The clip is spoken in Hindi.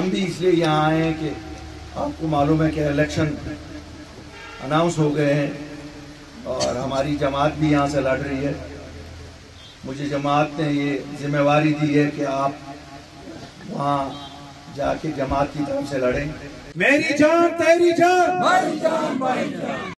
हम भी इसलिए यहाँ आए हैं कि आपको मालूम है कि इलेक्शन अनाउंस हो गए हैं और हमारी जमात भी यहाँ से लड़ रही है। मुझे जमात ने ये जिम्मेवारी दी है कि आप वहाँ जाके जमात की तरफ़ से लड़ें। मेरी जान तेरी जान। जान भाई जान।